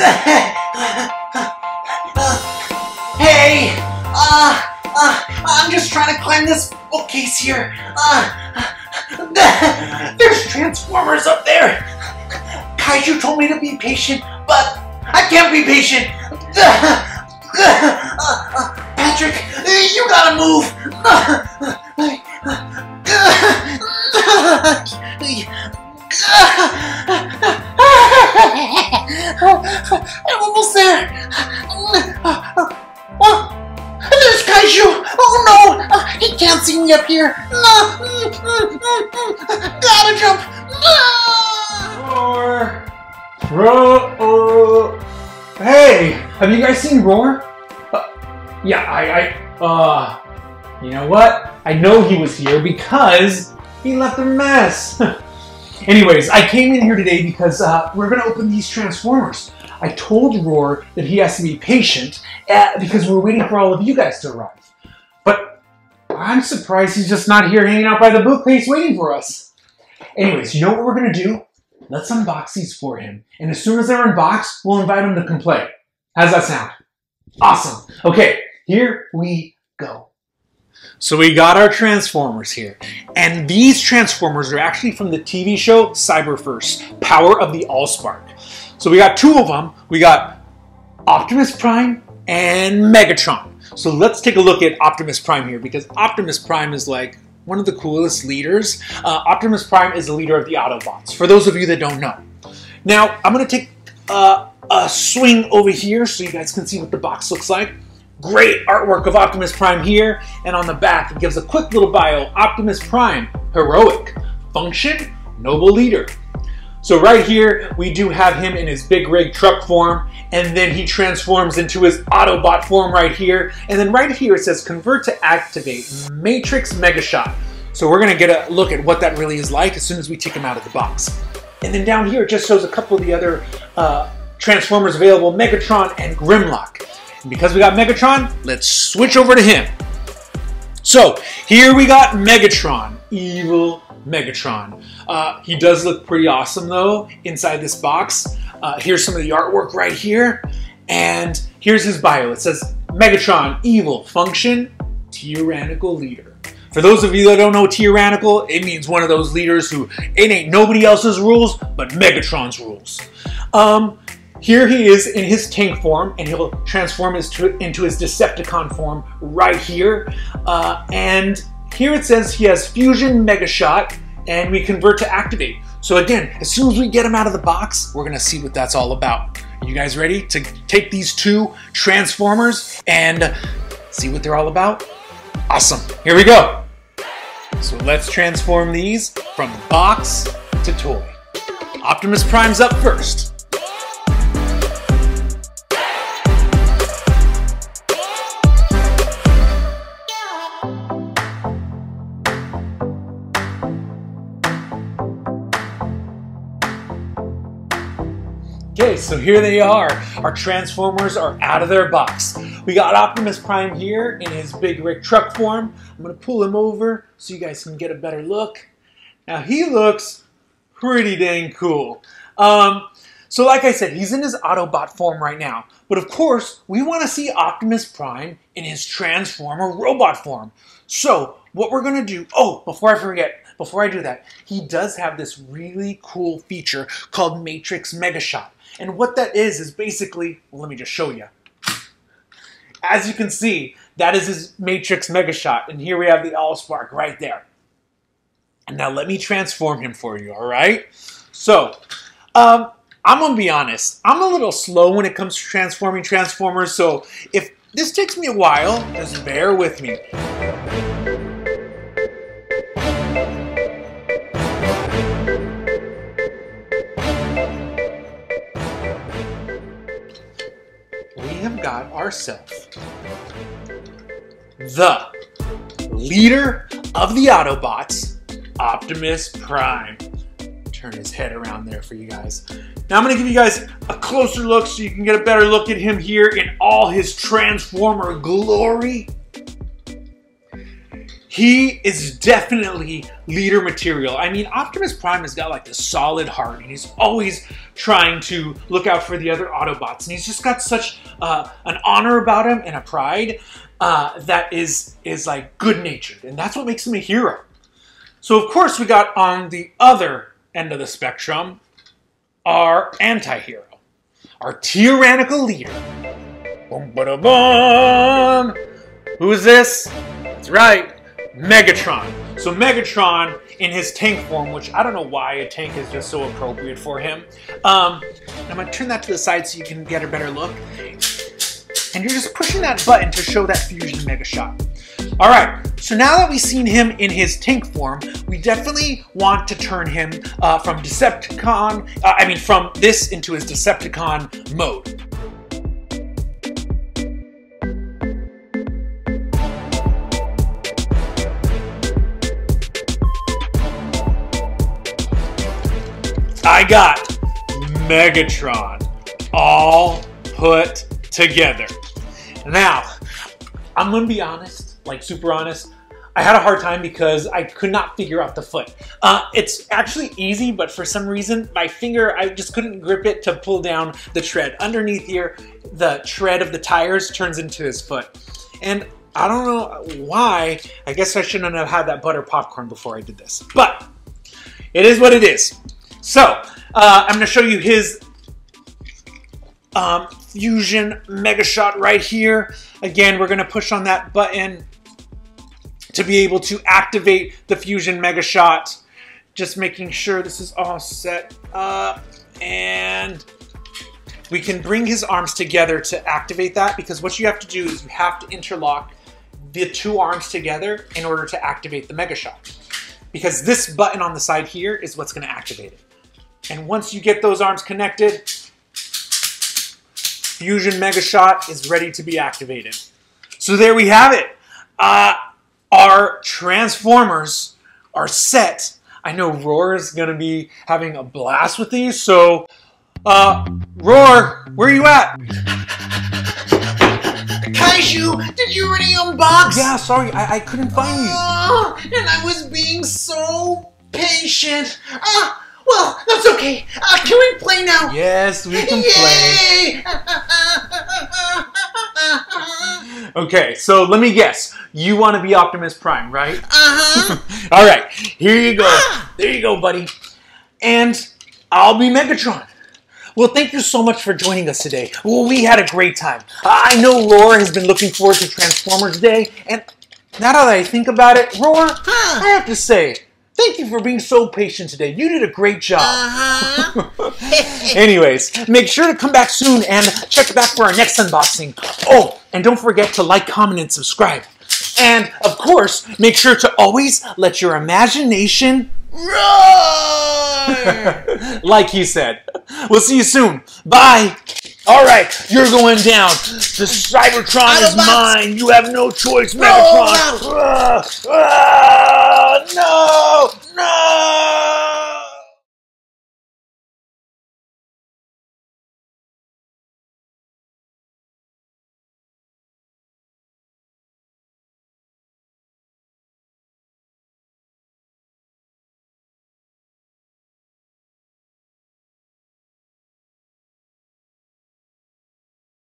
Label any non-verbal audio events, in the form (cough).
(laughs) hey! Uh, uh, I'm just trying to climb this bookcase here. Uh, (laughs) there's Transformers up there! Kaiju told me to be patient, but I can't be patient! (laughs) Patrick, you gotta move! I'm almost there. Oh, there's Kaiju. Oh no, he can't see me up here. Gotta jump. Roar! Roar! Hey, have you guys seen Roar? Uh, yeah, I, I, uh, you know what? I know he was here because he left a mess. (laughs) Anyways, I came in here today because uh, we're going to open these Transformers. I told Roar that he has to be patient uh, because we're waiting for all of you guys to arrive. But I'm surprised he's just not here hanging out by the bookcase waiting for us. Anyways, you know what we're going to do? Let's unbox these for him. And as soon as they're unboxed, we'll invite him to come play. How's that sound? Awesome. Okay, here we go. So we got our Transformers here. And these Transformers are actually from the TV show Cyberverse, Power of the Allspark. So we got two of them. We got Optimus Prime and Megatron. So let's take a look at Optimus Prime here because Optimus Prime is like one of the coolest leaders. Uh, Optimus Prime is the leader of the Autobots, for those of you that don't know. Now, I'm going to take uh, a swing over here so you guys can see what the box looks like. Great artwork of Optimus Prime here, and on the back it gives a quick little bio, Optimus Prime, heroic, function, noble leader. So right here, we do have him in his big rig truck form, and then he transforms into his Autobot form right here, and then right here it says convert to activate, Matrix Mega Shot. So we're gonna get a look at what that really is like as soon as we take him out of the box. And then down here it just shows a couple of the other uh, Transformers available, Megatron and Grimlock. And because we got Megatron, let's switch over to him. So here we got Megatron, evil Megatron. Uh, he does look pretty awesome though inside this box. Uh, here's some of the artwork right here. And here's his bio. It says Megatron, evil, function, tyrannical leader. For those of you that don't know tyrannical, it means one of those leaders who it ain't nobody else's rules but Megatron's rules. Um, here he is in his tank form, and he'll transform his into his Decepticon form right here. Uh, and here it says he has Fusion Mega Shot, and we convert to Activate. So again, as soon as we get him out of the box, we're gonna see what that's all about. You guys ready to take these two Transformers and see what they're all about? Awesome, here we go. So let's transform these from box to toy. Optimus Prime's up first. So here they are. Our Transformers are out of their box. We got Optimus Prime here in his big rig truck form. I'm to pull him over so you guys can get a better look. Now, he looks pretty dang cool. Um, so like I said, he's in his Autobot form right now. But of course, we want to see Optimus Prime in his Transformer robot form. So what we're to do, oh, before I forget, before I do that, he does have this really cool feature called Matrix Megashot. And what that is, is basically, well, let me just show you. As you can see, that is his Matrix Megashot. And here we have the Allspark right there. And now let me transform him for you, all right? So, um, I'm to be honest. I'm a little slow when it comes to transforming Transformers. So if this takes me a while, just bear with me. Ourselves the leader of the Autobots, Optimus Prime. Turn his head around there for you guys. Now I'm to give you guys a closer look so you can get a better look at him here in all his Transformer glory. He is definitely leader material. I mean, Optimus Prime has got like a solid heart, and he's always trying to look out for the other Autobots, and he's just got such uh, an honor about him and a pride uh, that is is like good natured, and that's what makes him a hero. So of course we got on the other end of the spectrum our anti-hero, our tyrannical leader. Boom, ba boom. Who's this? That's right, Megatron. So Megatron in his tank form, which I don't know why a tank is just so appropriate for him. Um, I'm gonna turn that to the side so you can get a better look. And you're just pushing that button to show that fusion mega shot. All right, so now that we've seen him in his tank form, we definitely want to turn him uh, from Decepticon, uh, I mean from this into his Decepticon mode. I got Megatron all put together. Now, I'm gonna be honest, like super honest. I had a hard time because I could not figure out the foot. Uh, it's actually easy, but for some reason, my finger, I just couldn't grip it to pull down the tread. Underneath here, the tread of the tires turns into his foot. And I don't know why. I guess I shouldn't have had that butter popcorn before I did this. But it is what it is. So, uh, I'm going to show you his um, Fusion Mega Shot right here. Again, we're going to push on that button to be able to activate the Fusion Mega Shot. Just making sure this is all set up. And we can bring his arms together to activate that because what you have to do is you have to interlock the two arms together in order to activate the Mega Shot. Because this button on the side here is what's going to activate it. And once you get those arms connected, Fusion Mega Shot is ready to be activated. So there we have it. Uh, our Transformers are set. I know Roar is going to be having a blast with these. So, uh, Roar, where are you at? (laughs) Kaiju, did you already unbox? Yeah, sorry, I, I couldn't find you. Oh, and I was being so patient. Ah, well, that's okay. Uh, can we play now? Yes, we can play. Yay! (laughs) Okay, so let me guess. You want to be Optimus Prime, right? uh-huh. (laughs) All right, here you go. There you go, buddy. And I'll be Megatron. Well, thank you so much for joining us today. Well, we had a great time. I know Roar has been looking forward to Transformers Day, and now that I think about it, Roar, I have to say, thank you for being so patient today. You did a great job. Uh-huh. (laughs) (laughs) Anyways, make sure to come back soon and check back for our next unboxing. Oh, and don't forget to like, comment, and subscribe. And of course, make sure to always let your imagination Roar! (laughs) like he said. We'll see you soon. Bye. All right, you're going down. The Cybertron is mine. You have no choice, Megatron. No, ah, ah, no. Uh, uh, no.